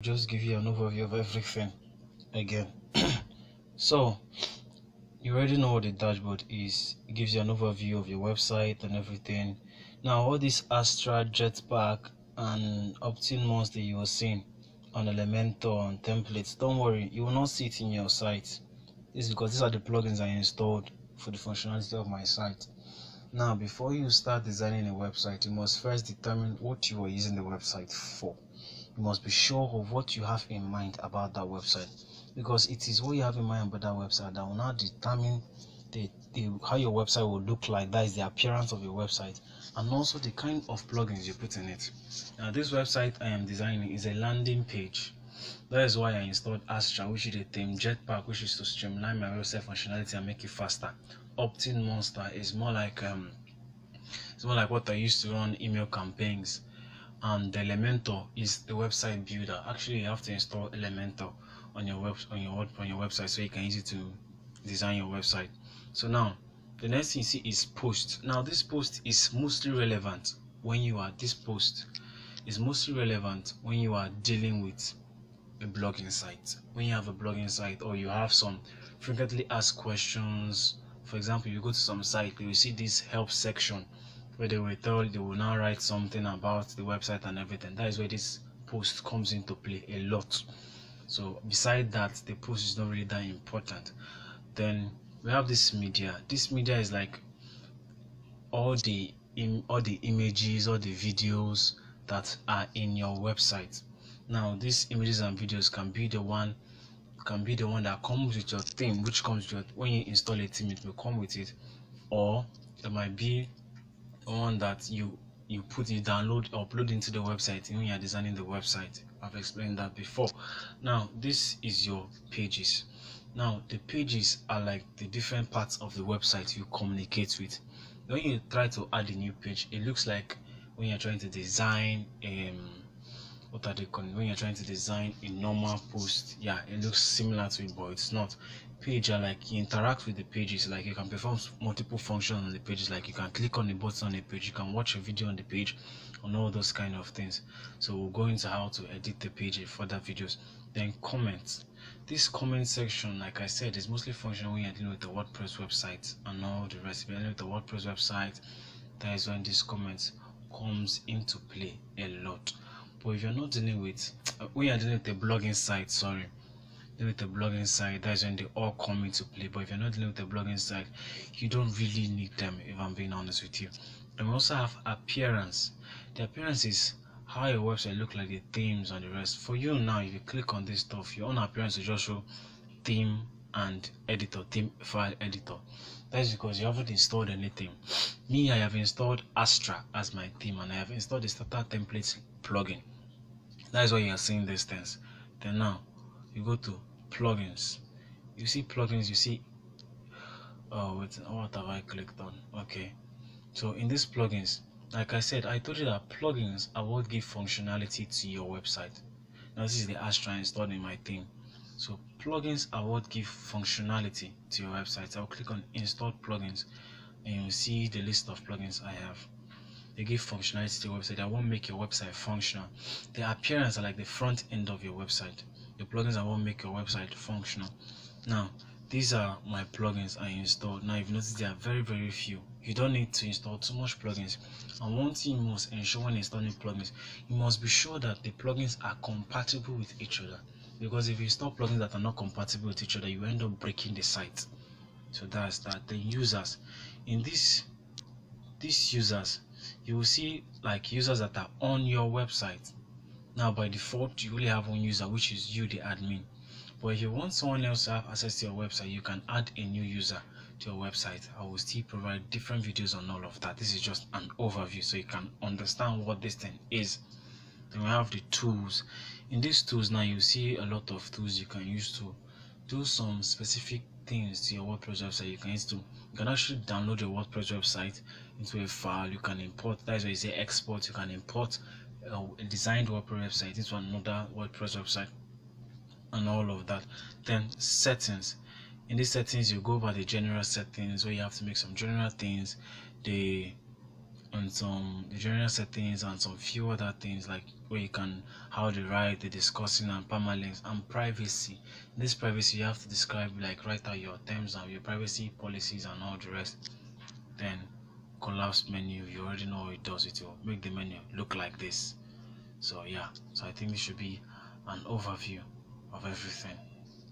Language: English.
just give you an overview of everything again. So you already know what the dashboard is. It gives you an overview of your website and everything. Now all this astra jetpack and optimus that you are seeing on elementor and templates don't worry you will not see it in your site. This is because these are the plugins i installed for the functionality of my site. Now before you start designing a website you must first determine what you are using the website for you must be sure of what you have in mind about that website. Because it is what you have in mind about that website that will now determine the, the how your website will look like. That is the appearance of your website and also the kind of plugins you put in it. Now this website i am designing is a landing page. That is why i installed astra which is a theme jetpack which is to streamline my website functionality and make it faster. OptinMonster is more like um it's more like what i used to run email campaigns and Elementor is the website builder. Actually, you have to install Elementor on your web on your on your website so you can it to design your website. So now, the next thing you see is post. Now, this post is mostly relevant when you are this post is mostly relevant when you are dealing with a blogging site. When you have a blogging site or you have some frequently asked questions. For example, you go to some site, you will see this help section where they will tell they will now write something about the website and everything. That is where this post comes into play a lot. So beside that the post is not really that important. Then we have this media. This media is like all the in all the images all the videos that are in your website. Now these images and videos can be the one can be the one that comes with your theme which comes with your, when you install a theme it will come with it. Or it might be one that you you put it download upload into the website when you are designing the website. I've explained that before. Now this is your pages. Now the pages are like the different parts of the website you communicate with. When you try to add a new page it looks like when you're trying to design um what are they calling when you're trying to design a normal post yeah it looks similar to it but it's not. Page are like you interact with the pages like you can perform multiple functions on the pages like you can click on the button on the page you can watch a video on the page on all those kind of things. So we'll go into how to edit the page in further videos. Then comments. This comment section like i said is mostly functional when you're dealing with the wordpress website and all the rest. If you're with the wordpress website that is when this comments comes into play a lot but if you're not dealing with uh, when you're dealing with the blogging site sorry dealing with the blogging site that's when they all come into play. But if you're not dealing with the blogging site you don't really need them if i'm being honest with you. And we also have appearance. The appearance is how your website look like the themes and the rest. For you now if you click on this stuff your own appearance will just show theme and editor theme file editor. That's because you haven't installed anything. Me i have installed astra as my theme and i have installed the starter templates plugin. That is why you are seeing these things. Then now you go to plugins. You see plugins you see oh wait what have i clicked on? Okay. So in these plugins like i said i told you that plugins are what give functionality to your website. Now this is the astra installed in my theme so plugins are what give functionality to your website. I'll click on install plugins and you'll see the list of plugins i have. They give functionality to your website. That won't make your website functional. The appearance are like the front end of your website. The plugins that won't make your website functional. Now these are my plugins i installed. Now you've noticed there are very very few. You don't need to install too much plugins. And one thing you must ensure when installing plugins you must be sure that the plugins are compatible with each other because if you install plugins that are not compatible with each other you end up breaking the site. So that's that. The users. In this these users you will see like users that are on your website. Now by default you only have one user which is you the admin. But if you want someone else to have access to your website you can add a new user to your website. I will still provide different videos on all of that. This is just an overview so you can understand what this thing is then we have the tools in these tools now you see a lot of tools you can use to do some specific things to your wordpress website you can use to you can actually download your wordpress website into a file you can import that is why you say export you can import a designed WordPress website into another WordPress website and all of that. Then settings. In these settings, you go over the general settings where you have to make some general things. The and some general settings and some few other things like where you can how they write the discussing and permalinks and privacy. This privacy you have to describe like write out your terms and your privacy policies and all the rest. Then collapse menu you already know what it does it will make the menu look like this. So yeah. So i think this should be an overview of everything